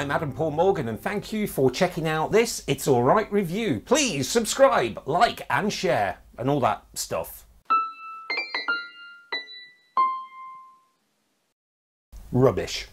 I'm Adam Paul Morgan and thank you for checking out this It's Alright review. Please subscribe, like and share and all that stuff. Rubbish.